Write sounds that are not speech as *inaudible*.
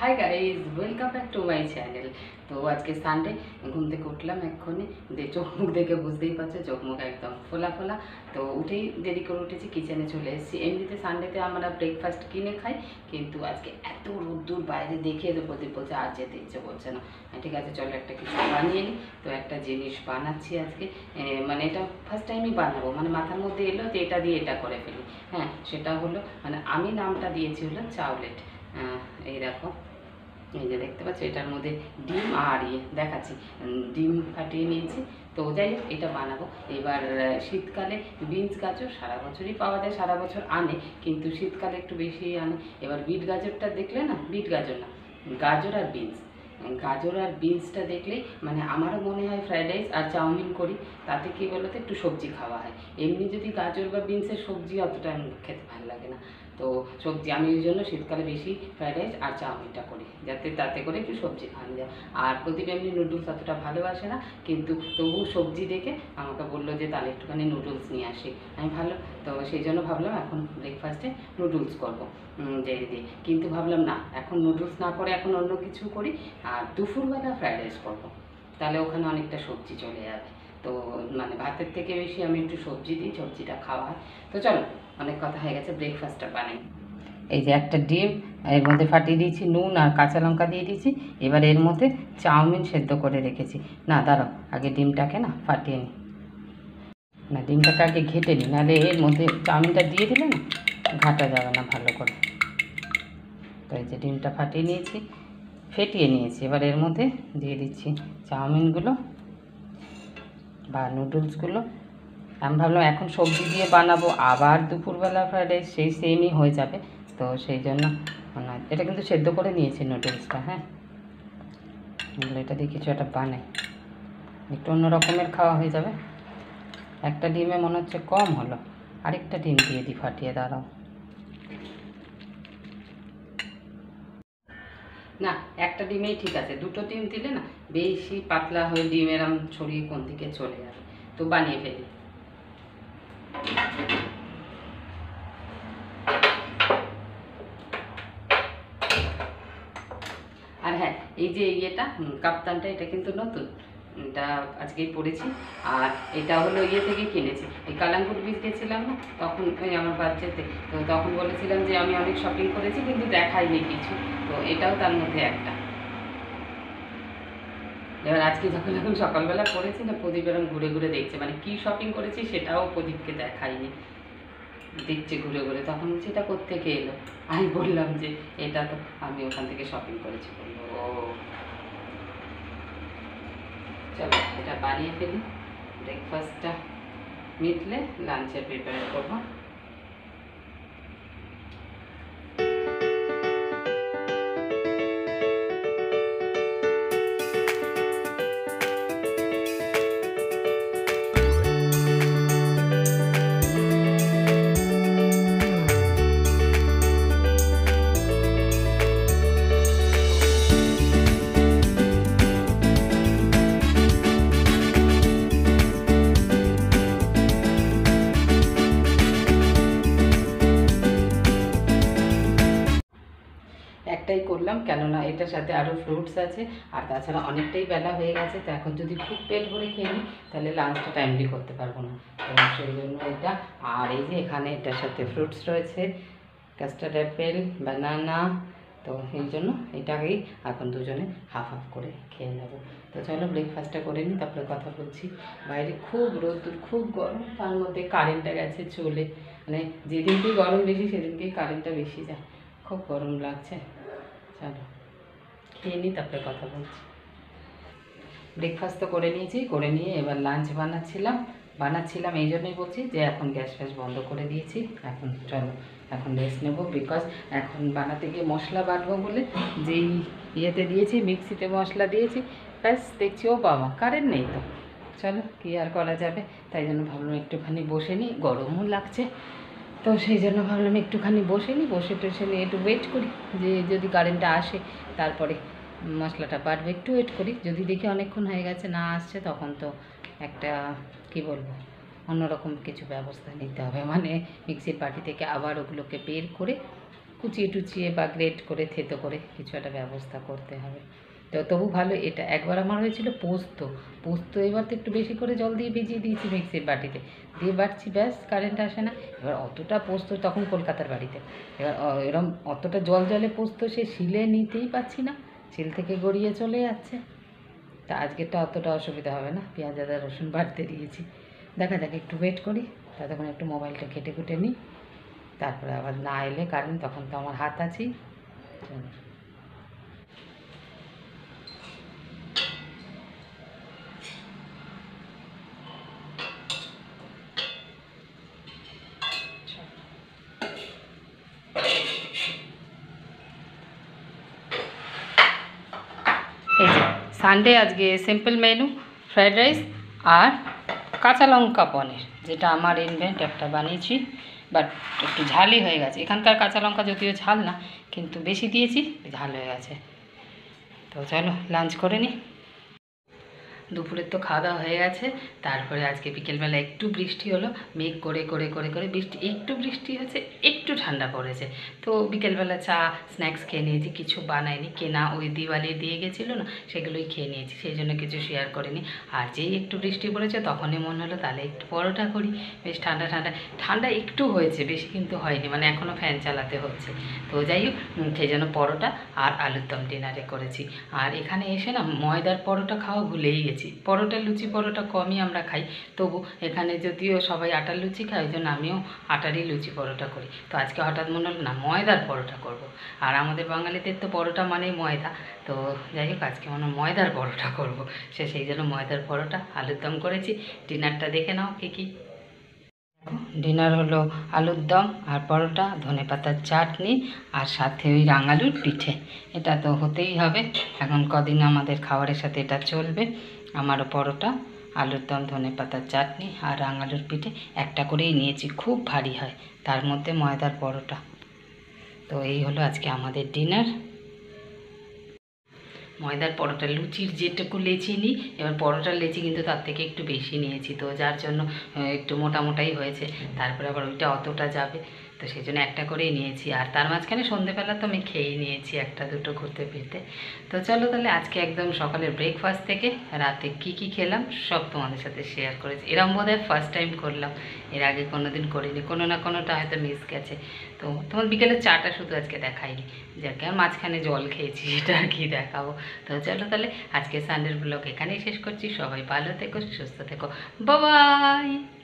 Hi guys welcome back to my channel তো আজকে Sunday ঘুম থেকে উঠলাম এক্ষুনি। দিয়ে চোখ মুখ দেখে বুঝতেই পারছ চোখ মুখ একদম ফোলা ফোলা। তো উঠেই দেরি করে উঠেছি কিচেনে চলে এসেছি। এমনিতে সানডেতে আমরা ব্রেকফাস্ট কিনে খাই কিন্তু আজকে এত রোদ্দুর বাইরে দেখে তো প্রদীপ বলছে আর যেতে ইচ্ছে করছে না। হ্যাঁ, ঠিক আছে চলো একটা কিছু বানিয়ে নিই তো একটা জিনিস বানাচ্ছি আজকে। মানে এটা ফার্স্ট টাইমই বানাবো। মানে মাথার মধ্যে এলো যে এটা দিয়ে এটা করে ফেলি। হ্যাঁ সেটা হলো মানে আমি নামটা দিয়েছি হলো চাউলেট। এই দেখো। এই যে দেখতে পাচ্ছ, এটার মধ্যে ডিম আর ইয়ে দেখাচ্ছি। ডিম ফাটিয়ে নিয়েছি। তো যাই হোক, এটা বানাবো। এবার শীতকালে বিনস গাজর সারা বছরই পাওয়া যায়, সারা বছর আনে, কিন্তু শীতকালে একটু বেশি আনে। এবার বিট গাজরটা দেখলে না, বিট গাজর না, গাজর আর বিনস। গাজর আর বিনসটা দেখলে মানে আমারও মনে হয় ফ্রাইড রাইস আর চাউমিন করি, তাতে কী বলতো, একটু সবজি খাওয়া হয়। এমনি যদি গাজর বা বিনসের সবজি অতটা খেতে ভালো লাগে না। তো সবজি, আমি ওই জন্য শীতকালে বেশি ফ্রাইড রাইস আর চাউমিনটা করি। যাতে তাতে করে একটু সবজি খাওয়া যায়। আর প্রদীপ এমনি নুডলস অতটা ভালোবাসে না, কিন্তু তবু সবজি দেখে আমাকে বলল যে, তাহলে একটুখানি নুডলস নিয়ে আসি। আমি ভালো, তো সেই জন্য ভাবলাম এখন ব্রেকফাস্টে নুডলস করব। যে দিয়ে কিন্তু ভাবলাম না, এখন নুডলস না করে এখন অন্য কিছু করি, আর দুপুরবেলা ফ্রাইড রাইস করব। তাহলে ওখানে অনেকটা সবজি চলে যাবে তো মানে ভাতের থেকে বেশি আমি একটু সবজি দিই, সবজিটা খাওয়া তো চলো, অনেক কথা হয়ে গেছে ব্রেকফাস্টটা বানাই। এই যে একটা ডিম, এর মধ্যে ফাটিয়ে দিয়েছি নুন আর কাঁচা লঙ্কা দিয়ে দিয়েছি। এবার এর মধ্যে চাউমিন সেদ্ধ করে রেখেছি। না, দাঁড়াও, আগে ডিমটাকে না ফাটিয়ে নিই না, ডিমটাকে আগে ঘেটে নিই নাহলে এর মধ্যে চাউমিনটা দিয়ে দিলে না ঘাটা যাবে না ভালো করে। তো এই যে ডিমটা ফাটিয়ে নিয়েছি, ফেটিয়ে নিয়েছি। এবার এর মধ্যে দিয়ে দিচ্ছি চাউমিনগুলো। বা নুডলসগুলো আমি ভাবলাম এখন সবজি দিয়ে বানাবো, আবার দুপুরবেলা ফ্রাইড রাইস সেই সেমই হয়ে যাবে। তো সেই জন্য মনে এটা কিন্তু সেদ্ধ করে নিয়েছি নুডলসটা হ্যাঁ। এটা দিয়ে কিছু একটা বানাই। একটু অন্য রকমের খাওয়া হয়ে যাবে। একটা ডিমে মনে হচ্ছে কম হলো। আরেকটা ডিম দিয়ে দিই ফাটিয়ে দাঁড়াও। না, একটা ডিমেই ঠিক আছে, দুটো ডিম দিলে না বেশি পাতলা হয়ে ডিম এরম ছড়িয়ে কোন দিকে চলে যাবে। তো বানিয়ে ফেলি। আর হ্যাঁ এই যে ইয়েটা কাপ্তানটা, এটা কিন্তু নতুন। এটা আজকেই পড়েছি। আর এটা হলো ইয়ে থেকে কিনেছি। এই কালাঙ্গুর বীজ গেছিলাম না, তখন ওই আমার বাচ্চাতে, তো তখন বলেছিলাম যে আমি অনেক শপিং করেছি, কিন্তু দেখাইনি কিছু। তো এটাও তার মধ্যে একটা। এবার আজকে যখন যখন সকালবেলা করেছি না, প্রদীপ এরকম ঘুরে ঘুরে দেখছে মানে কি শপিং করেছি সেটাও প্রদীপকে দেখাইনি। দেখছে ঘুরে ঘুরে, তখন এটা কোত্থেকে এলো? আমি বললাম যে, এটা তো আমি ওখান থেকে শপিং করেছি বলল। ও। চলো এটা বানিয়ে ফেলি। ব্রেকফাস্টটা মিটলে লাঞ্চের প্রিপেয়ার করব। কেননা এটার সাথে আরও ফ্রুটস আছে, আর তাছাড়া অনেকটাই বেলা হয়ে গেছে, তো এখন যদি খুব পেট ভরে খেয়ে নিই, তাহলে লাঞ্চটা টাইমলি করতে পারব না। তো সেই জন্য এটা, আর এই যে এখানে এটার সাথে ফ্রুটস রয়েছে কাস্টার্ড অ্যাপেল বানানা তো এই জন্য এটাকেই এখন দুজনে হাফ হাফ করে খেয়ে নেব। তো চলো ব্রেকফাস্টটা করে নিই, তারপরে কথা বলছি। বাইরে খুব রোদ্দুর, খুব গরম, তার মধ্যে কারেন্টটা গেছে চলে। মানে যেদিনকেই গরম বেশি সেদিনকেই কারেন্টটা বেশি যায়। খুব গরম লাগছে। চলো। খেয়ে নিই তারপরে কথা বলছি। ব্রেকফাস্ট তো করে নিয়েছি, করে নিয়ে এবার লাঞ্চ বানাচ্ছিলাম। বানাচ্ছিলাম এই জন্যই বলছি যে এখন গ্যাস ফ্যাস বন্ধ করে দিয়েছি। এখন চলো, এখন রেস্ট নেব বিকজ এখন বানাতে গিয়ে মশলা বাটবো বলে যেই ইয়েতে দিয়েছি, মিক্সিতে মশলা দিয়েছি। ব্যাস, দেখছি, ও বাবা কারেন্ট নেই তো। চলো, কী আর করা যাবে? তাই জন্য ভাবলাম একটুখানি বসে নিই, গরমও লাগছে। তো সেই জন্য ভাবলাম একটুখানি বসে নিই, বসে টসে নিয়ে একটু ওয়েট করি, যে যদি কারেন্টটা আসে, তারপরে মশলাটা বাটবে একটু ওয়েট করি। যদি দেখি অনেকক্ষণ হয়ে গেছে, না আসছে, তখন তো একটা, কি বলব, অন্যরকম কিছু ব্যবস্থা নিতে হবে। *laughs* মানে মিক্সির বাটি থেকে আবার ওগুলোকে বের করে কুচিয়ে টুচিয়ে বা গ্রেট করে, থেতো করে কিছু একটা ব্যবস্থা করতে হবে। তো তবু ভালো এটা। একবার আমার হয়েছিল পোস্ত। পোস্ত এবার তো একটু বেশি করে জল দিয়ে ভিজিয়ে দিয়েছি মিক্সির বাটিতে। দিয়ে বাটছি ব্যাস কারেন্ট আসে না। এবার অতটা পোস্ত তখন কলকাতার বাড়িতে। এবার এরম অতটা জল জলে পোস্ত সে শিলে নিতেই পাচ্ছি না। শিল থেকে গড়িয়ে চলে যাচ্ছে। তা আজকেরটা অতটা অসুবিধা হবে না। পেঁয়াজ, আদা, রসুন বাড়তে দিয়েছি। দেখা যাক, একটু ওয়েট করি। ততক্ষণ একটু মোবাইলটা কেটে কুটে নিই। তারপরে আবার না এলে কারেন্ট তখন তো আমার হাত আছেই চলো। এই যে সানডে আজকে সিম্পল মেনু ফ্রায়েড রাইস আর কাঁচা লঙ্কা পনির, যেটা আমার ইনভেন্ট একটা বানিয়েছি বাট একটু ঝালই হয়ে গেছে। এখানকার কাঁচা লঙ্কা যদিও ঝাল না, কিন্তু বেশি দিয়েছি, ঝাল হয়ে গেছে। তো চলো লাঞ্চ করে নিই দুপুরের তো খাওয়া দাওয়া হয়ে গেছে। তারপরে আজকে বিকেলবেলা একটু বৃষ্টি হলো। মেঘ করে করে করে করে বৃষ্টি, একটু বৃষ্টি হয়েছে, একটু ঠান্ডা পড়েছে। তো বিকেলবেলা চা, স্ন্যাক্স খেয়ে নিয়েছি, কিছু বানাইনি। কেনা ওই দিওয়ালি দিয়ে গেছিল না, সেগুলোই খেয়ে নিয়েছি, সেই জন্য কিছু শেয়ার করিনি। আর যেই একটু বৃষ্টি পড়েছে, তখনই মনে হলো তাহলে একটু পরোটা করি। বেশ ঠান্ডা ঠান্ডা ঠান্ডা একটু হয়েছে, বেশি কিন্তু হয়নি মানে এখনও ফ্যান চালাতে হচ্ছে। তো যাই হোক সেই জন্য পরোটা আর আলুর দম ডিনারে করেছি। আর এখানে এসে না ময়দার পরোটা খাওয়া ভুলেই গেছি। পরোটা, লুচি, পরোটা কমই আমরা খাই। তবু এখানে যদিও সবাই আটার লুচি খায় ওই জন্য আমিও আটারই লুচি পরোটা করি। তো আজকে হঠাৎ মনে হলো, না, ময়দার পরোটা করব। আর আমাদের বাঙালিদের তো পরোটা মানেই ময়দা। তো যাই হোক, আজকে মনে ময়দার পরোটা করব। সে সেই জন্য ময়দার পরোটা, আলুর দম করেছি। ডিনারটা দেখে নাও কী কী। ডিনার হলো আলুর দম আর পরোটা, ধনে পাতার চাটনি আর সাথে ওই রাঙালুর পিঠে। এটা তো হতেই হবে। এখন কদিন আমাদের খাবারের সাথে এটা চলবে। আমারও পরোটা, আলুর দম, ধনে পাতার চাটনি আর রাঙালুর পিঠে একটা করেই নিয়েছি। খুব ভারী হয়, তার মধ্যে ময়দার পরোটা। তো এই হলো আজকে আমাদের ডিনার। ময়দার পরোটা, লুচির যেটুকু লেচি নিই, এবার পরোটার লেচি কিন্তু তার থেকে একটু বেশি নিয়েছি। তো যার জন্য একটু মোটা মোটাই হয়েছে, তারপরে আবার ওইটা অতটা যাবে। তো সেই জন্য একটা করেই নিয়েছি। আর তার মাঝখানে সন্ধেবেলা তো আমি খেয়েই নিয়েছি একটা, দুটো ঘুরতে ফিরতে। তো চলো তাহলে আজকে একদম সকালের ব্রেকফাস্ট থেকে রাতে কি কি খেলাম সব তোমাদের সাথে শেয়ার করেছি। এরম বোধ ফার্স্ট টাইম করলাম। এর আগে কোনো দিন করিনি। কোনো না কোনোটা হয়তো মিস গেছে। তো তোমার বিকেলে চাটা শুধু আজকে দেখাইনি। যাকে আর মাঝখানে জল খেয়েছি, সেটা আর কি দেখাবো। তো চলো তাহলে আজকে সানডের ব্লগ এখানেই শেষ করছি। সবাই ভালো থেকো, সুস্থ থেকো। বাবাই